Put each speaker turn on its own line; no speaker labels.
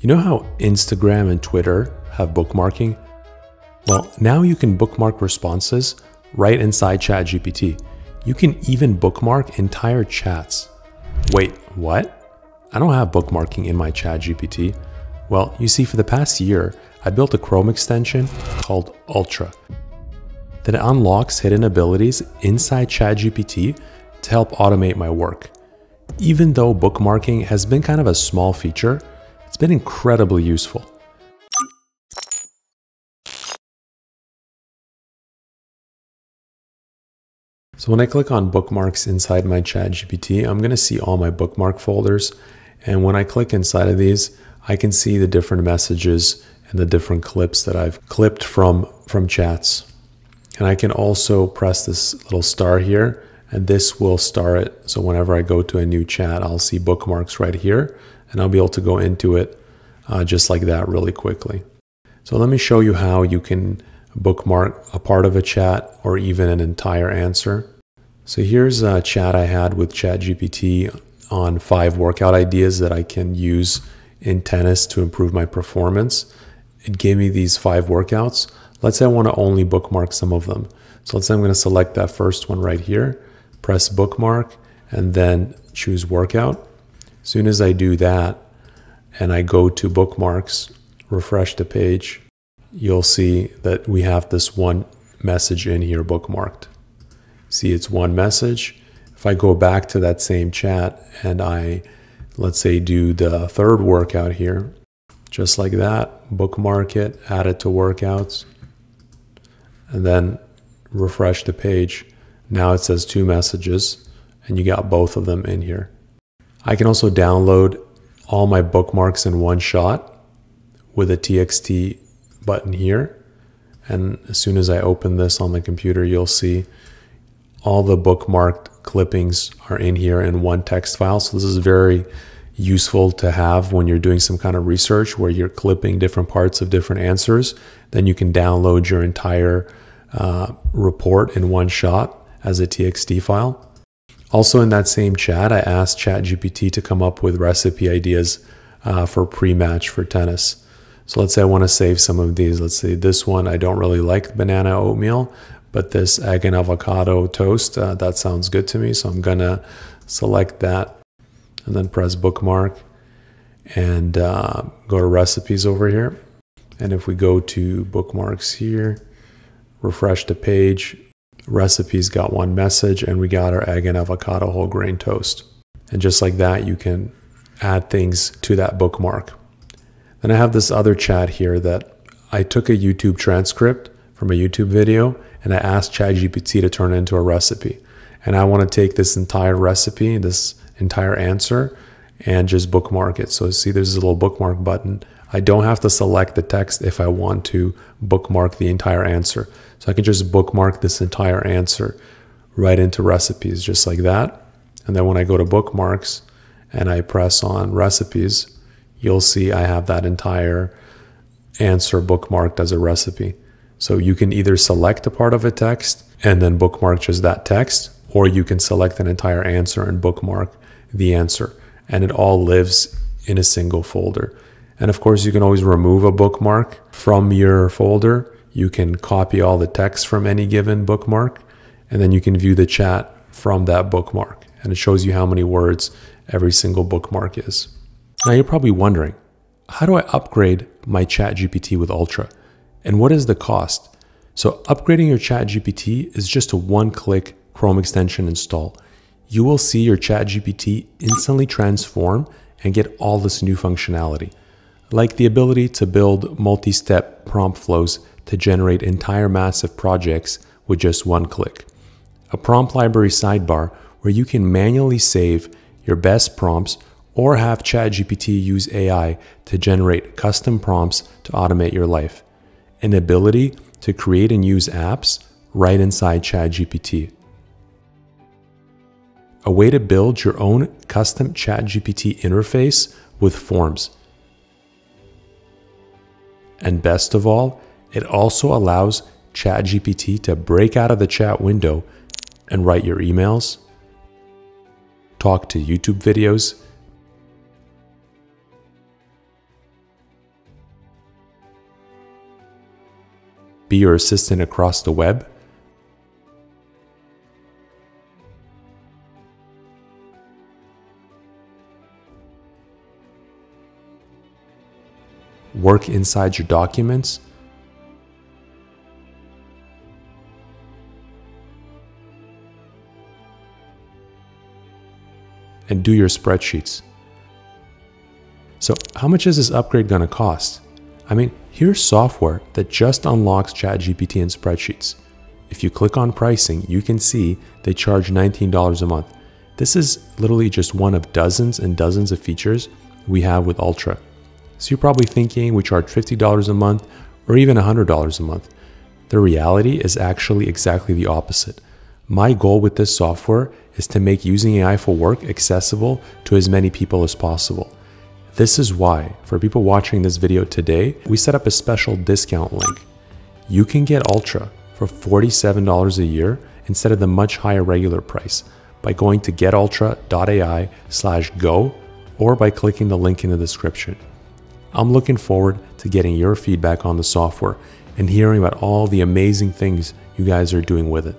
You know how Instagram and Twitter have bookmarking? Well, now you can bookmark responses right inside ChatGPT. You can even bookmark entire chats. Wait, what? I don't have bookmarking in my ChatGPT. Well, you see, for the past year, I built a Chrome extension called Ultra that unlocks hidden abilities inside ChatGPT to help automate my work. Even though bookmarking has been kind of a small feature, it's been incredibly useful. So when I click on bookmarks inside my ChatGPT, I'm going to see all my bookmark folders. And when I click inside of these, I can see the different messages and the different clips that I've clipped from, from chats. And I can also press this little star here and this will star it. So whenever I go to a new chat, I'll see bookmarks right here and I'll be able to go into it uh, just like that really quickly. So let me show you how you can bookmark a part of a chat or even an entire answer. So here's a chat I had with ChatGPT on five workout ideas that I can use in tennis to improve my performance. It gave me these five workouts. Let's say I want to only bookmark some of them. So let's say I'm going to select that first one right here, press bookmark, and then choose workout. Soon as I do that and I go to bookmarks, refresh the page, you'll see that we have this one message in here bookmarked. See, it's one message. If I go back to that same chat and I, let's say, do the third workout here, just like that, bookmark it, add it to workouts, and then refresh the page. Now it says two messages, and you got both of them in here. I can also download all my bookmarks in one shot with a TXT button here. And as soon as I open this on the computer, you'll see all the bookmarked clippings are in here in one text file. So this is very useful to have when you're doing some kind of research where you're clipping different parts of different answers. Then you can download your entire uh, report in one shot as a TXT file. Also, in that same chat, I asked ChatGPT to come up with recipe ideas uh, for pre match for tennis. So let's say I want to save some of these. Let's say this one, I don't really like banana oatmeal, but this egg and avocado toast, uh, that sounds good to me. So I'm going to select that and then press bookmark and uh, go to recipes over here. And if we go to bookmarks here, refresh the page, recipes got one message and we got our egg and avocado whole grain toast. And just like that, you can add things to that bookmark. Then I have this other chat here that I took a YouTube transcript from a YouTube video and I asked ChatGPT to turn it into a recipe. And I want to take this entire recipe, this entire answer, and just bookmark it. So see, there's a little bookmark button. I don't have to select the text if I want to bookmark the entire answer. So I can just bookmark this entire answer right into recipes, just like that. And then when I go to bookmarks and I press on recipes, you'll see I have that entire answer bookmarked as a recipe. So you can either select a part of a text and then bookmark just that text, or you can select an entire answer and bookmark the answer. And it all lives in a single folder. And of course, you can always remove a bookmark from your folder you can copy all the text from any given bookmark, and then you can view the chat from that bookmark. And it shows you how many words every single bookmark is. Now you're probably wondering, how do I upgrade my ChatGPT with Ultra? And what is the cost? So upgrading your ChatGPT is just a one-click Chrome extension install. You will see your ChatGPT instantly transform and get all this new functionality, like the ability to build multi-step prompt flows to generate entire massive projects with just one click. A prompt library sidebar where you can manually save your best prompts or have ChatGPT use AI to generate custom prompts to automate your life. An ability to create and use apps right inside ChatGPT a way to build your own custom ChatGPT interface with forms. And best of all, it also allows ChatGPT to break out of the chat window and write your emails, talk to YouTube videos, be your assistant across the web, work inside your documents, and do your spreadsheets. So, how much is this upgrade going to cost? I mean, here's software that just unlocks ChatGPT and spreadsheets. If you click on pricing, you can see they charge $19 a month. This is literally just one of dozens and dozens of features we have with Ultra. So you're probably thinking we charge $50 a month or even $100 a month. The reality is actually exactly the opposite. My goal with this software is to make using AI for work accessible to as many people as possible. This is why, for people watching this video today, we set up a special discount link. You can get Ultra for $47 a year instead of the much higher regular price by going to getultra.ai slash go or by clicking the link in the description. I'm looking forward to getting your feedback on the software and hearing about all the amazing things you guys are doing with it.